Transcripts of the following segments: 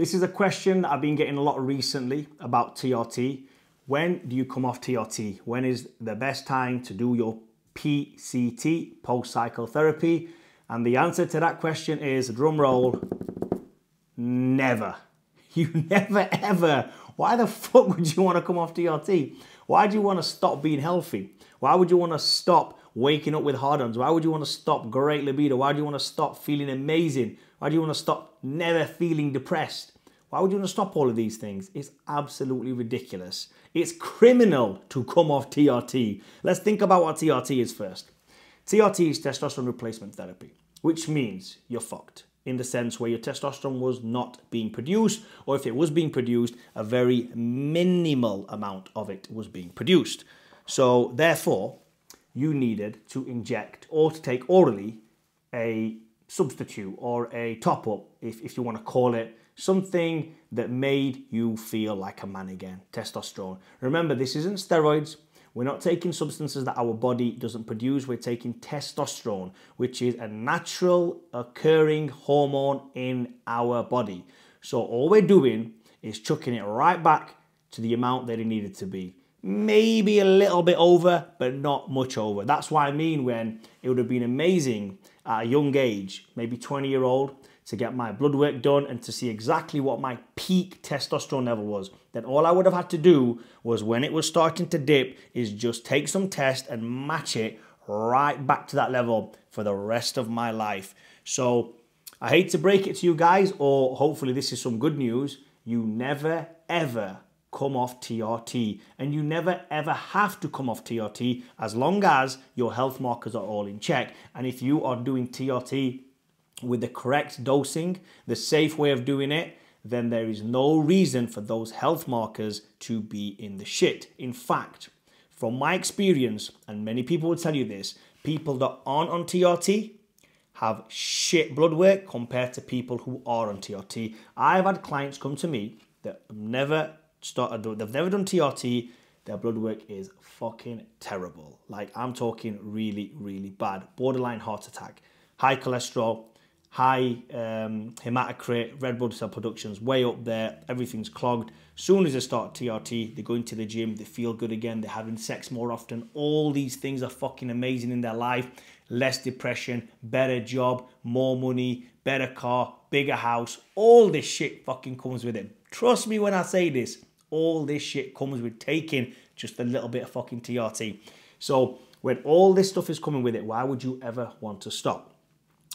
This is a question I've been getting a lot recently about TRT. When do you come off TRT? When is the best time to do your PCT, post cycle therapy? And the answer to that question is drum roll, never. You never ever. Why the fuck would you want to come off TRT? Why do you want to stop being healthy? Why would you want to stop waking up with hard-ons? Why would you want to stop great libido? Why do you want to stop feeling amazing? Why do you want to stop never feeling depressed? Why would you want to stop all of these things? It's absolutely ridiculous. It's criminal to come off TRT. Let's think about what TRT is first. TRT is testosterone replacement therapy, which means you're fucked in the sense where your testosterone was not being produced, or if it was being produced, a very minimal amount of it was being produced. So, therefore, you needed to inject or to take orally a substitute or a top up, if, if you want to call it, something that made you feel like a man again testosterone. Remember, this isn't steroids. We're not taking substances that our body doesn't produce. We're taking testosterone, which is a natural occurring hormone in our body. So all we're doing is chucking it right back to the amount that it needed to be maybe a little bit over, but not much over. That's what I mean when it would have been amazing at a young age, maybe 20 year old, to get my blood work done and to see exactly what my peak testosterone level was. Then all I would have had to do was when it was starting to dip is just take some test and match it right back to that level for the rest of my life. So I hate to break it to you guys, or hopefully this is some good news. You never ever come off TRT. And you never ever have to come off TRT as long as your health markers are all in check. And if you are doing TRT with the correct dosing, the safe way of doing it, then there is no reason for those health markers to be in the shit. In fact, from my experience, and many people will tell you this, people that aren't on TRT have shit blood work compared to people who are on TRT. I've had clients come to me that never started, they've never done TRT. Their blood work is fucking terrible. Like I'm talking really, really bad. Borderline heart attack, high cholesterol, high um, hematocrit, red blood cell production's way up there. Everything's clogged. Soon as they start TRT, they go into the gym, they feel good again, they're having sex more often. All these things are fucking amazing in their life. Less depression, better job, more money, better car, bigger house. All this shit fucking comes with it. Trust me when I say this all this shit comes with taking just a little bit of fucking TRT. So when all this stuff is coming with it, why would you ever want to stop?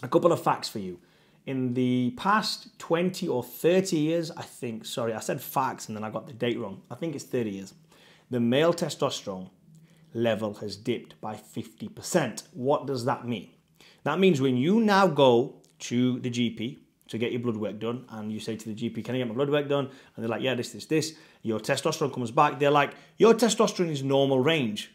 A couple of facts for you. In the past 20 or 30 years, I think, sorry, I said facts and then I got the date wrong. I think it's 30 years. The male testosterone level has dipped by 50%. What does that mean? That means when you now go to the GP, to get your blood work done and you say to the GP, can I get my blood work done? And they're like, yeah, this, this, this. Your testosterone comes back. They're like, your testosterone is normal range.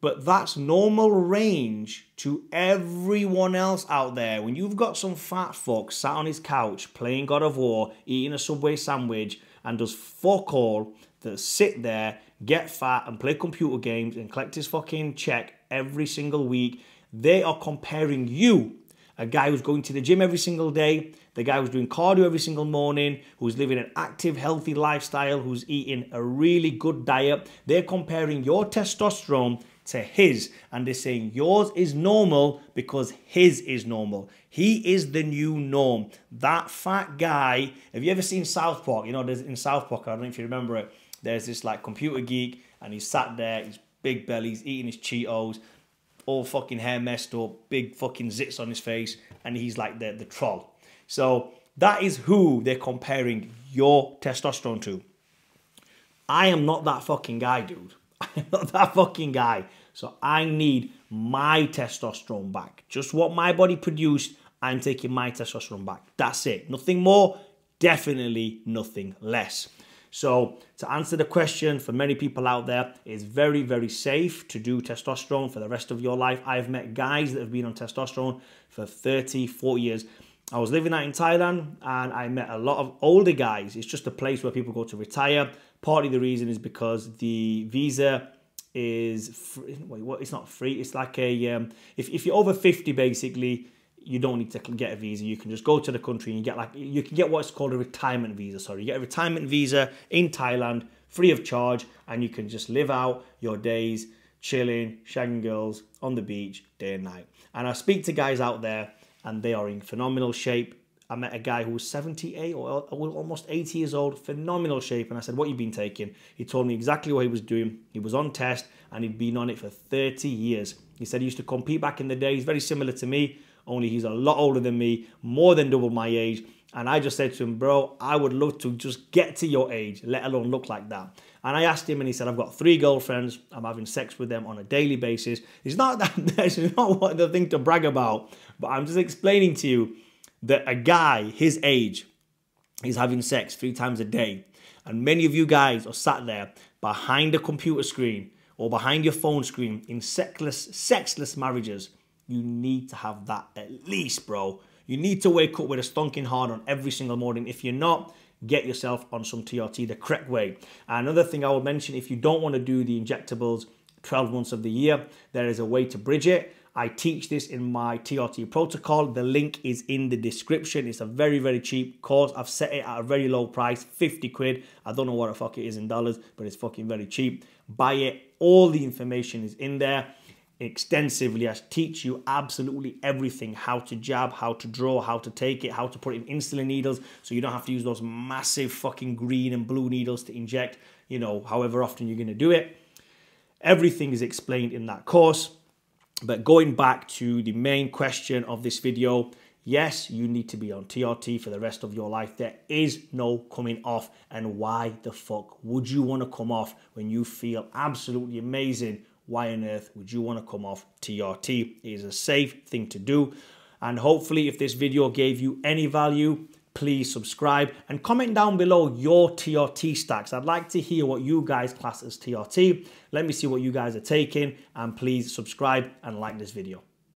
But that's normal range to everyone else out there. When you've got some fat fuck sat on his couch playing God of War, eating a Subway sandwich, and does fuck all that sit there, get fat, and play computer games and collect his fucking check every single week, they are comparing you a guy who's going to the gym every single day, the guy who's doing cardio every single morning, who's living an active, healthy lifestyle, who's eating a really good diet. They're comparing your testosterone to his and they're saying yours is normal because his is normal. He is the new norm. That fat guy, have you ever seen South Park? You know, there's in South Park, I don't know if you remember it, there's this like computer geek and he's sat there, he's big belly, he's eating his Cheetos all fucking hair messed up, big fucking zits on his face, and he's like the, the troll. So that is who they're comparing your testosterone to. I am not that fucking guy, dude. I am not that fucking guy. So I need my testosterone back. Just what my body produced, I'm taking my testosterone back. That's it. Nothing more, definitely nothing less. So to answer the question for many people out there, it's very, very safe to do testosterone for the rest of your life. I've met guys that have been on testosterone for 30, 40 years. I was living out in Thailand and I met a lot of older guys. It's just a place where people go to retire. Partly the reason is because the visa is free. Wait, what? It's not free. It's like a um, if if you're over 50, basically, you don't need to get a visa. You can just go to the country and you get like you can get what's called a retirement visa. Sorry, you get a retirement visa in Thailand free of charge, and you can just live out your days chilling, shagging girls on the beach day and night. And I speak to guys out there, and they are in phenomenal shape. I met a guy who was 78 or almost 80 years old, phenomenal shape. And I said, What you been taking? He told me exactly what he was doing. He was on test and he'd been on it for 30 years. He said he used to compete back in the day. He's very similar to me, only he's a lot older than me, more than double my age. And I just said to him, Bro, I would love to just get to your age, let alone look like that. And I asked him, and he said, I've got three girlfriends. I'm having sex with them on a daily basis. It's not that, it's not what the thing to brag about, but I'm just explaining to you that a guy his age is having sex three times a day. And many of you guys are sat there behind a computer screen or behind your phone screen in sexless, sexless marriages. You need to have that at least, bro. You need to wake up with a stonking hard on every single morning. If you're not, get yourself on some TRT the correct way. Another thing I will mention, if you don't want to do the injectables 12 months of the year, there is a way to bridge it. I teach this in my TRT protocol. The link is in the description. It's a very, very cheap course. I've set it at a very low price, 50 quid. I don't know what the fuck it is in dollars, but it's fucking very cheap. Buy it. All the information is in there extensively. I teach you absolutely everything how to jab, how to draw, how to take it, how to put in insulin needles so you don't have to use those massive fucking green and blue needles to inject, you know, however often you're going to do it. Everything is explained in that course. But going back to the main question of this video, yes, you need to be on TRT for the rest of your life. There is no coming off. And why the fuck would you want to come off when you feel absolutely amazing? Why on earth would you want to come off TRT? It is a safe thing to do. And hopefully, if this video gave you any value, please subscribe and comment down below your TRT stacks. I'd like to hear what you guys class as TRT. Let me see what you guys are taking and please subscribe and like this video.